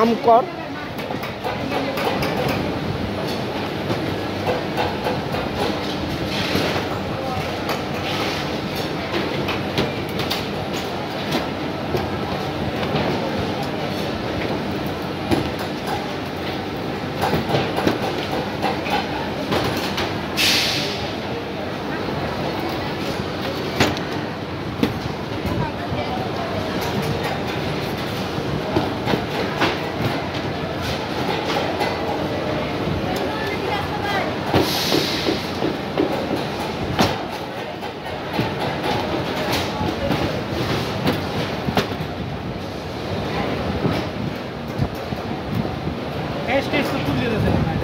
am koor cash cash सब कुछ लेते थे